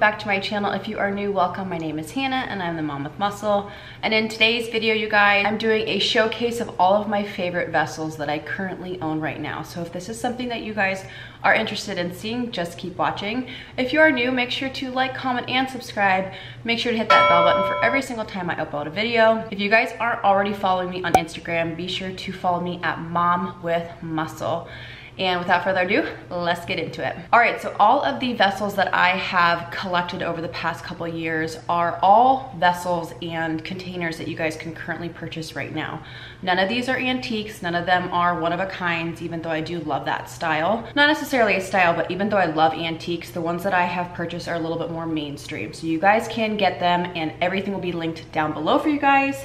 back to my channel. If you are new, welcome. My name is Hannah and I'm the mom with muscle. And in today's video, you guys, I'm doing a showcase of all of my favorite vessels that I currently own right now. So if this is something that you guys are interested in seeing, just keep watching. If you are new, make sure to like, comment, and subscribe. Make sure to hit that bell button for every single time I upload a video. If you guys aren't already following me on Instagram, be sure to follow me at mom with muscle. And without further ado, let's get into it. All right, so all of the vessels that I have collected over the past couple years are all vessels and containers that you guys can currently purchase right now. None of these are antiques, none of them are one of a kinds, even though I do love that style. Not necessarily a style, but even though I love antiques, the ones that I have purchased are a little bit more mainstream. So you guys can get them and everything will be linked down below for you guys.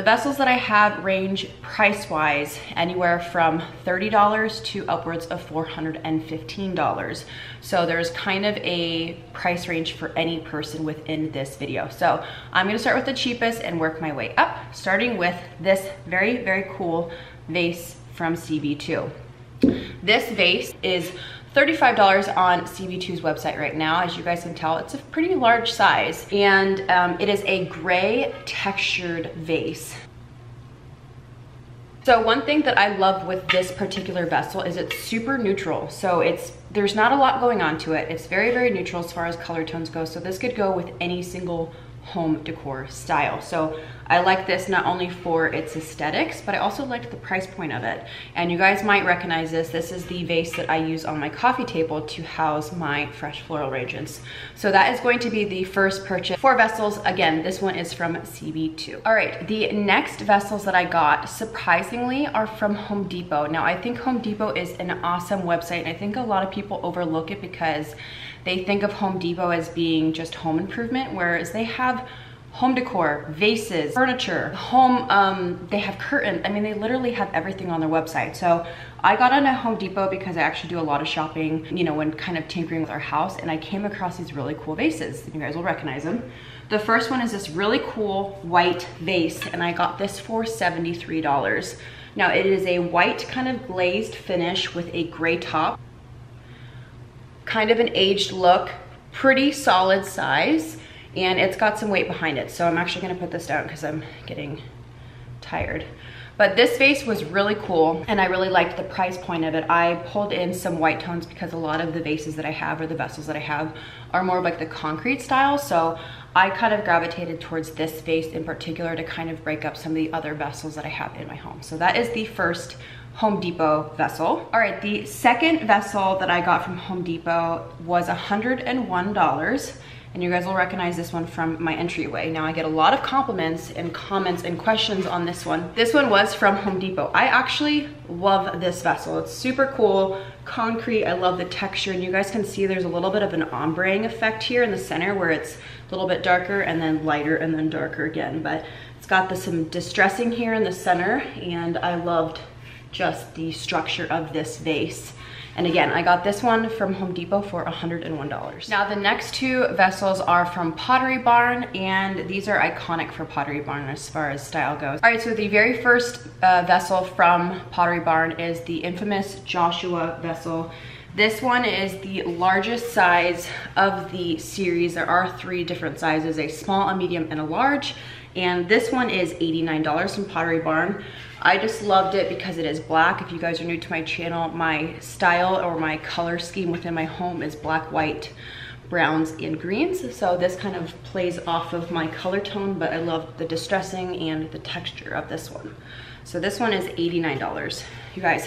The vessels that I have range price-wise anywhere from $30 to upwards of $415. So there's kind of a price range for any person within this video. So I'm gonna start with the cheapest and work my way up, starting with this very, very cool vase from CB2. This vase is $35 on CB2's website right now. As you guys can tell, it's a pretty large size and um, it is a gray textured vase. So one thing that I love with this particular vessel is it's super neutral. So it's there's not a lot going on to it. It's very, very neutral as far as color tones go. So this could go with any single home decor style. So I like this not only for its aesthetics, but I also liked the price point of it. And you guys might recognize this. This is the vase that I use on my coffee table to house my fresh floral arrangements. So that is going to be the first purchase. Four vessels, again, this one is from CB2. All right, the next vessels that I got, surprisingly, are from Home Depot. Now, I think Home Depot is an awesome website, and I think a lot of people overlook it because they think of Home Depot as being just home improvement, whereas they have home decor, vases, furniture, home, um, they have curtains. I mean, they literally have everything on their website. So I got on a Home Depot because I actually do a lot of shopping, you know, when kind of tinkering with our house and I came across these really cool vases. You guys will recognize them. The first one is this really cool white vase and I got this for $73. Now it is a white kind of glazed finish with a gray top kind of an aged look, pretty solid size, and it's got some weight behind it. So I'm actually gonna put this down because I'm getting tired. But this vase was really cool and I really liked the price point of it. I pulled in some white tones because a lot of the vases that I have or the vessels that I have are more like the concrete style. So I kind of gravitated towards this vase in particular to kind of break up some of the other vessels that I have in my home. So that is the first Home Depot vessel. All right, the second vessel that I got from Home Depot was $101 and you guys will recognize this one from my entryway. Now I get a lot of compliments and comments and questions on this one. This one was from Home Depot. I actually love this vessel. It's super cool, concrete. I love the texture and you guys can see there's a little bit of an ombreing effect here in the center where it's a little bit darker and then lighter and then darker again. But it's got the, some distressing here in the center and I loved just the structure of this vase. And again, I got this one from Home Depot for $101. Now the next two vessels are from Pottery Barn and these are iconic for Pottery Barn as far as style goes. All right, so the very first uh, vessel from Pottery Barn is the infamous Joshua vessel. This one is the largest size of the series. There are three different sizes, a small, a medium, and a large. And this one is $89 from Pottery Barn. I just loved it because it is black. If you guys are new to my channel, my style or my color scheme within my home is black, white, browns, and greens. So this kind of plays off of my color tone, but I love the distressing and the texture of this one. So this one is $89. You guys,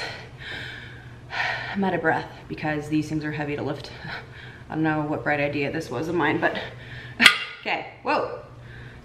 I'm out of breath because these things are heavy to lift. I don't know what bright idea this was of mine, but.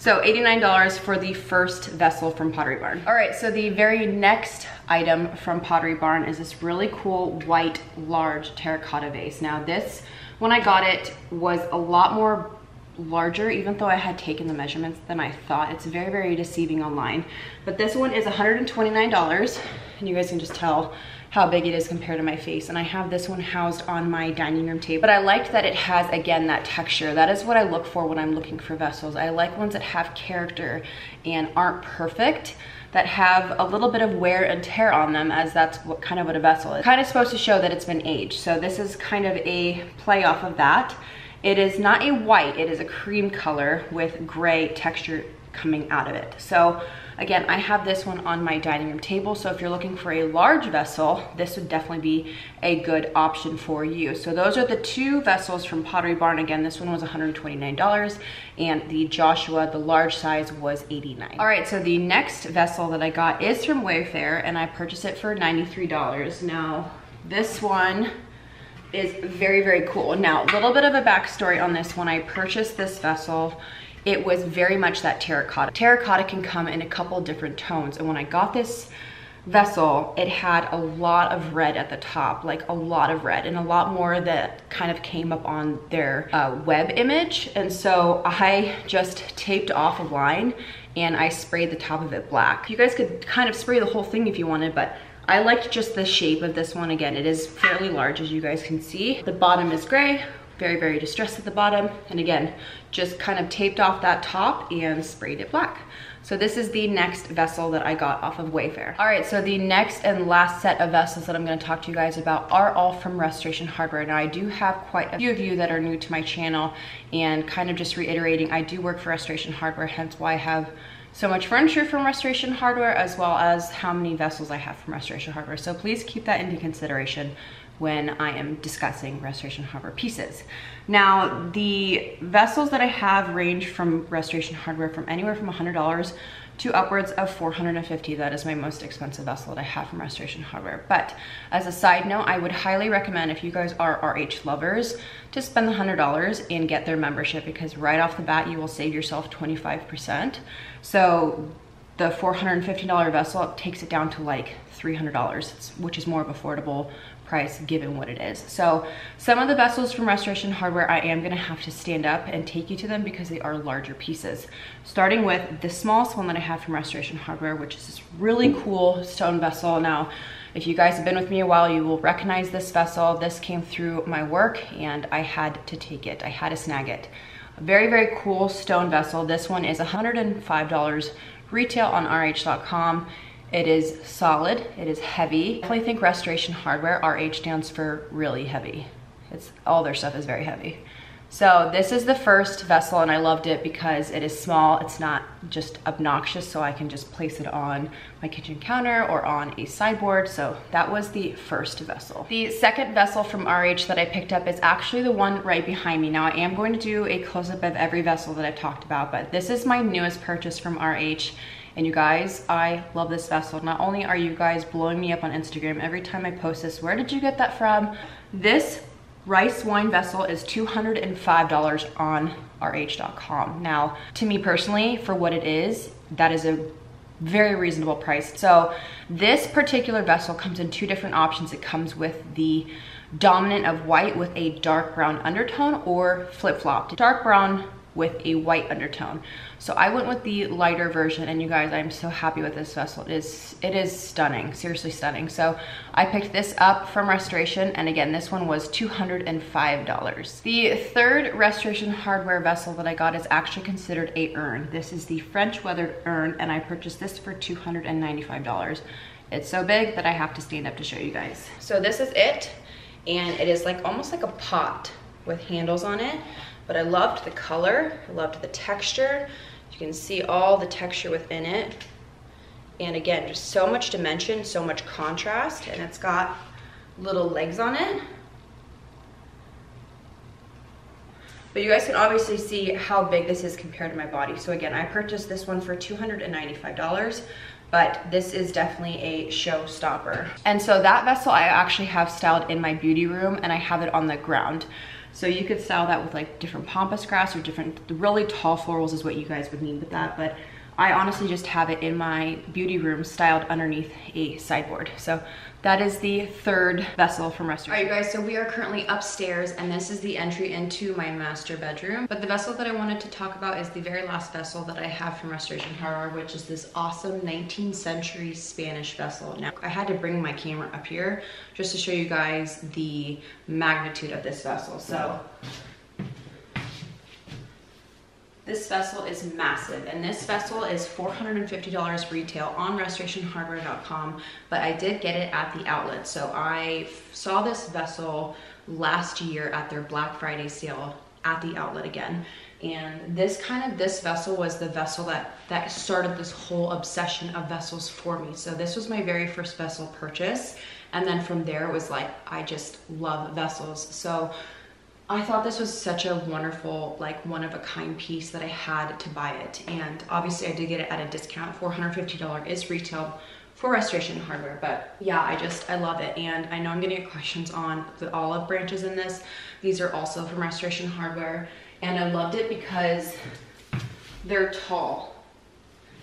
So $89 for the first vessel from Pottery Barn. All right, so the very next item from Pottery Barn is this really cool white large terracotta vase. Now this, when I got it, was a lot more larger even though I had taken the measurements than I thought. It's very, very deceiving online. But this one is $129 and you guys can just tell how big it is compared to my face. And I have this one housed on my dining room table. But I liked that it has, again, that texture. That is what I look for when I'm looking for vessels. I like ones that have character and aren't perfect that have a little bit of wear and tear on them as that's what kind of what a vessel is. Kind of supposed to show that it's been aged. So this is kind of a play off of that. It is not a white, it is a cream color with gray texture coming out of it. So again, I have this one on my dining room table. So if you're looking for a large vessel, this would definitely be a good option for you. So those are the two vessels from Pottery Barn. Again, this one was $129 and the Joshua, the large size was 89. All right, so the next vessel that I got is from Wayfair and I purchased it for $93. Now, this one is very, very cool. Now, a little bit of a backstory on this. When I purchased this vessel, it was very much that terracotta. Terracotta can come in a couple different tones. And when I got this vessel, it had a lot of red at the top, like a lot of red and a lot more that kind of came up on their uh, web image. And so I just taped off a line and I sprayed the top of it black. You guys could kind of spray the whole thing if you wanted, but I liked just the shape of this one. Again, it is fairly large as you guys can see. The bottom is gray very, very distressed at the bottom. And again, just kind of taped off that top and sprayed it black. So this is the next vessel that I got off of Wayfair. All right, so the next and last set of vessels that I'm gonna talk to you guys about are all from Restoration Hardware. Now I do have quite a few of you that are new to my channel and kind of just reiterating, I do work for Restoration Hardware, hence why I have so much furniture from Restoration Hardware as well as how many vessels I have from Restoration Hardware. So please keep that into consideration when I am discussing Restoration Hardware pieces. Now, the vessels that I have range from Restoration Hardware from anywhere from $100 to upwards of $450. That is my most expensive vessel that I have from Restoration Hardware. But as a side note, I would highly recommend if you guys are RH lovers to spend the $100 and get their membership because right off the bat, you will save yourself 25%. So the $450 vessel takes it down to like $300, which is more of affordable price given what it is. So some of the vessels from Restoration Hardware, I am gonna have to stand up and take you to them because they are larger pieces. Starting with the smallest one that I have from Restoration Hardware, which is this really cool stone vessel. Now, if you guys have been with me a while, you will recognize this vessel. This came through my work and I had to take it. I had to snag it. A very, very cool stone vessel. This one is $105 retail on rh.com it is solid, it is heavy. I definitely think Restoration Hardware, RH stands for really heavy. It's All their stuff is very heavy. So this is the first vessel and I loved it because it is small. It's not just obnoxious so I can just place it on my kitchen counter or on a sideboard. So that was the first vessel. The second vessel from RH that I picked up is actually the one right behind me. Now I am going to do a close-up of every vessel that I've talked about, but this is my newest purchase from RH and you guys, I love this vessel. Not only are you guys blowing me up on Instagram every time I post this, where did you get that from? This rice wine vessel is $205 on rh.com. Now, to me personally, for what it is, that is a very reasonable price. So this particular vessel comes in two different options. It comes with the dominant of white with a dark brown undertone or flip-flopped. Dark brown with a white undertone. So I went with the lighter version and you guys, I'm so happy with this vessel. It is, it is stunning, seriously stunning. So I picked this up from Restoration and again, this one was $205. The third Restoration hardware vessel that I got is actually considered a urn. This is the French weathered urn and I purchased this for $295. It's so big that I have to stand up to show you guys. So this is it and it is like almost like a pot with handles on it but I loved the color, I loved the texture. You can see all the texture within it. And again, just so much dimension, so much contrast, and it's got little legs on it. But you guys can obviously see how big this is compared to my body. So again, I purchased this one for $295 but this is definitely a showstopper. And so that vessel I actually have styled in my beauty room and I have it on the ground. So you could style that with like different pampas grass or different, really tall florals is what you guys would need with that. But I honestly just have it in my beauty room styled underneath a sideboard. So that is the third vessel from Restoration. All right, you guys, so we are currently upstairs and this is the entry into my master bedroom. But the vessel that I wanted to talk about is the very last vessel that I have from Restoration Hardware, which is this awesome 19th century Spanish vessel. Now, I had to bring my camera up here just to show you guys the magnitude of this vessel. So this vessel is massive and this vessel is $450 retail on restorationhardware.com, but I did get it at the outlet. So I saw this vessel last year at their Black Friday sale at the outlet again. And this kind of, this vessel was the vessel that, that started this whole obsession of vessels for me. So this was my very first vessel purchase. And then from there it was like, I just love vessels. So I thought this was such a wonderful, like one of a kind piece that I had to buy it. And obviously I did get it at a discount. $450 is retail for restoration hardware. But yeah, I just, I love it. And I know I'm gonna get questions on the olive branches in this. These are also from restoration hardware. And I loved it because they're tall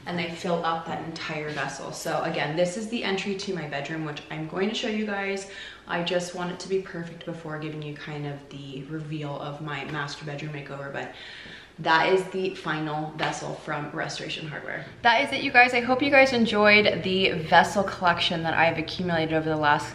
and they fill up that entire vessel. So again, this is the entry to my bedroom, which I'm going to show you guys. I just want it to be perfect before giving you kind of the reveal of my master bedroom makeover, but that is the final vessel from Restoration Hardware. That is it, you guys. I hope you guys enjoyed the vessel collection that I've accumulated over the last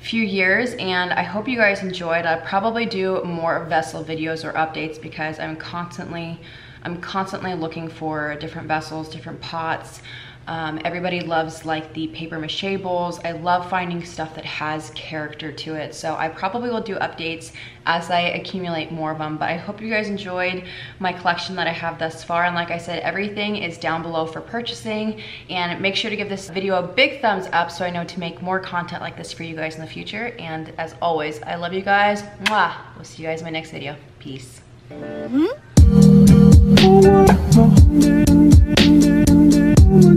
few years and I hope you guys enjoyed. I'll probably do more vessel videos or updates because I'm constantly I'm constantly looking for different vessels, different pots. Um, everybody loves like the paper mache bowls. I love finding stuff that has character to it. So I probably will do updates as I accumulate more of them. But I hope you guys enjoyed my collection that I have thus far. And like I said, everything is down below for purchasing. And make sure to give this video a big thumbs up so I know to make more content like this for you guys in the future. And as always, I love you guys. Mwah! We'll see you guys in my next video. Peace. Mm -hmm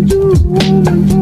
do woman.